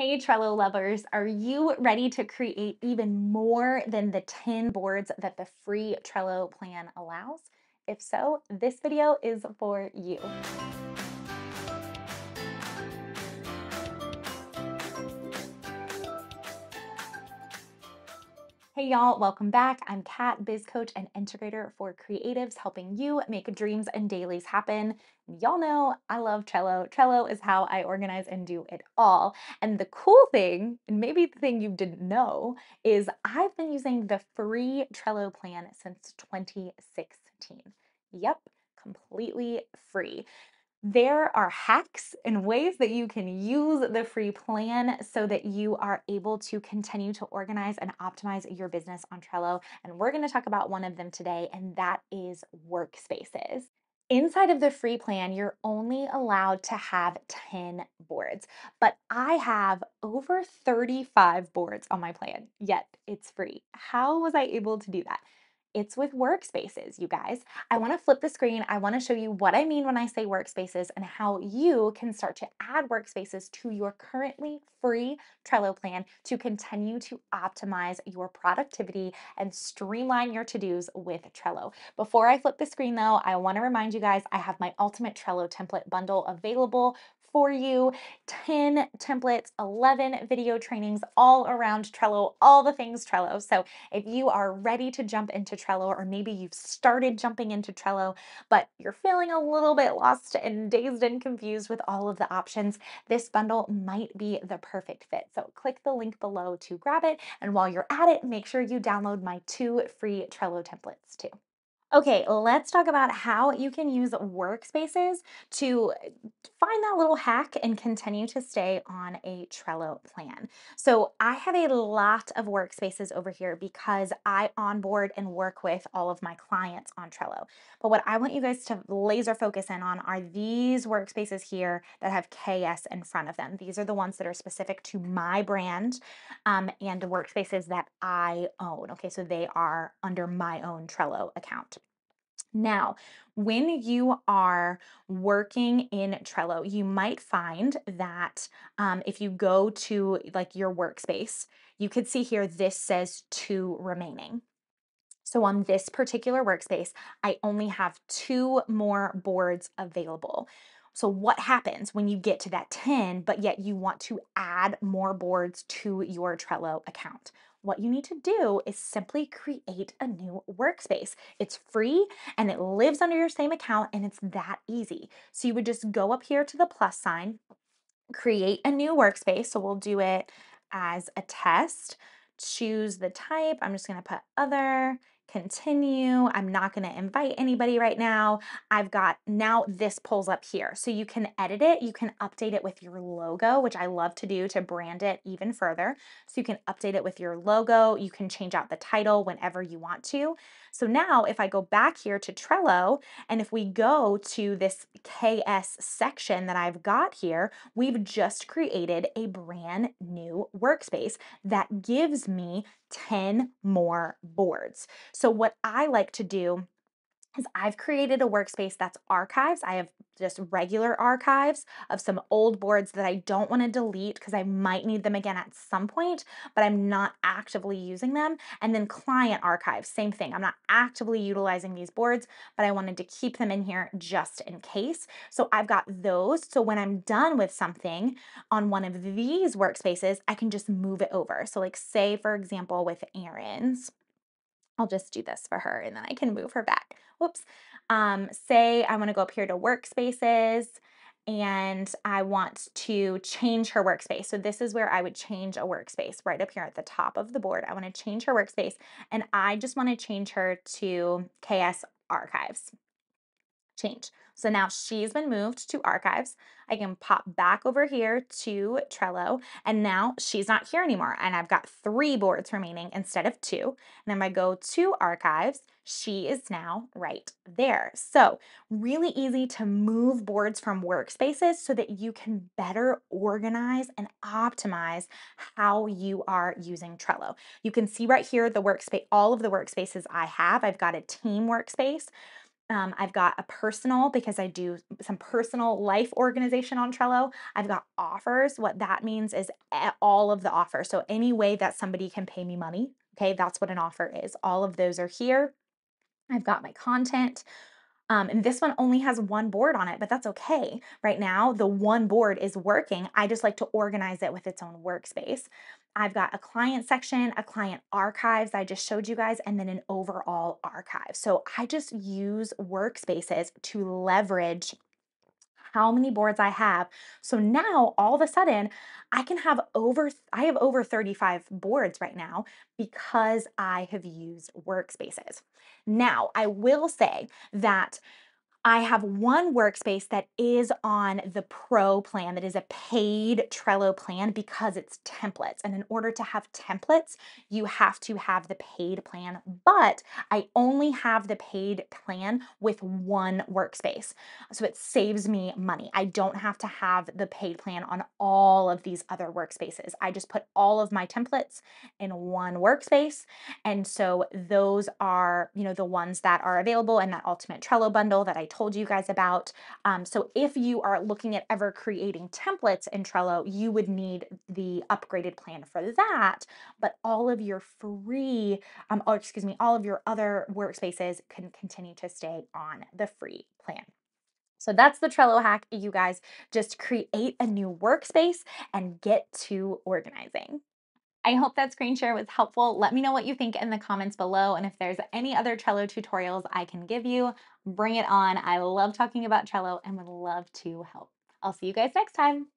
Hey, Trello lovers, are you ready to create even more than the 10 boards that the free Trello plan allows? If so, this video is for you. Hey y'all, welcome back. I'm Kat, biz coach and integrator for creatives, helping you make dreams and dailies happen. Y'all know I love Trello. Trello is how I organize and do it all. And the cool thing, and maybe the thing you didn't know, is I've been using the free Trello plan since 2016. Yep, completely free. There are hacks and ways that you can use the free plan so that you are able to continue to organize and optimize your business on Trello. And we're going to talk about one of them today, and that is workspaces. Inside of the free plan, you're only allowed to have 10 boards, but I have over 35 boards on my plan, yet it's free. How was I able to do that? It's with workspaces, you guys. I want to flip the screen. I want to show you what I mean when I say workspaces and how you can start to add workspaces to your currently free Trello plan to continue to optimize your productivity and streamline your to dos with Trello. Before I flip the screen, though, I want to remind you guys I have my ultimate Trello template bundle available for you 10 templates, 11 video trainings all around Trello, all the things Trello. So if you are ready to jump into Trello, or maybe you've started jumping into Trello, but you're feeling a little bit lost and dazed and confused with all of the options, this bundle might be the perfect fit. So click the link below to grab it. And while you're at it, make sure you download my two free Trello templates too. Okay, let's talk about how you can use workspaces to find that little hack and continue to stay on a Trello plan. So, I have a lot of workspaces over here because I onboard and work with all of my clients on Trello. But what I want you guys to laser focus in on are these workspaces here that have KS in front of them. These are the ones that are specific to my brand um, and the workspaces that I own. Okay, so they are under my own Trello account. Now, when you are working in Trello, you might find that um, if you go to like your workspace, you could see here this says two remaining. So on this particular workspace, I only have two more boards available. So what happens when you get to that 10, but yet you want to add more boards to your Trello account? What you need to do is simply create a new workspace. It's free and it lives under your same account and it's that easy. So you would just go up here to the plus sign, create a new workspace. So we'll do it as a test. Choose the type. I'm just going to put other continue. I'm not going to invite anybody right now. I've got now this pulls up here. So you can edit it. You can update it with your logo, which I love to do to brand it even further. So you can update it with your logo. You can change out the title whenever you want to. So now if I go back here to Trello and if we go to this KS section that I've got here, we've just created a brand new workspace that gives me 10 more boards. So what I like to do I've created a workspace that's archives. I have just regular archives of some old boards that I don't want to delete because I might need them again at some point, but I'm not actively using them. And then client archives, same thing. I'm not actively utilizing these boards, but I wanted to keep them in here just in case. So I've got those. So when I'm done with something on one of these workspaces, I can just move it over. So like say, for example, with Erin's, I'll just do this for her and then I can move her back. Whoops. Um, say I want to go up here to workspaces and I want to change her workspace. So this is where I would change a workspace right up here at the top of the board. I want to change her workspace and I just want to change her to KS Archives. Change. So now she's been moved to archives. I can pop back over here to Trello and now she's not here anymore. And I've got three boards remaining instead of two. And then I go to archives, she is now right there. So really easy to move boards from workspaces so that you can better organize and optimize how you are using Trello. You can see right here the workspace, all of the workspaces I have. I've got a team workspace Um, I've got a personal because I do some personal life organization on Trello. I've got offers. What that means is all of the offers. So any way that somebody can pay me money, okay, that's what an offer is. All of those are here. I've got my content. Um, and this one only has one board on it, but that's okay. Right now, the one board is working. I just like to organize it with its own workspace. I've got a client section, a client archives I just showed you guys, and then an overall archive. So I just use workspaces to leverage how many boards I have. So now all of a sudden I can have over I have over 35 boards right now because I have used workspaces. Now, I will say that I have one workspace that is on the pro plan, that is a paid Trello plan because it's templates. And in order to have templates, you have to have the paid plan. But I only have the paid plan with one workspace. So it saves me money. I don't have to have the paid plan on all of these other workspaces. I just put all of my templates in one workspace. And so those are, you know, the ones that are available in that ultimate Trello bundle that I told you guys about. Um, so if you are looking at ever creating templates in Trello, you would need the upgraded plan for that. But all of your free, um, or excuse me, all of your other workspaces can continue to stay on the free plan. So that's the Trello hack, you guys. Just create a new workspace and get to organizing. I hope that screen share was helpful. Let me know what you think in the comments below. And if there's any other Trello tutorials I can give you, bring it on. I love talking about Trello and would love to help. I'll see you guys next time.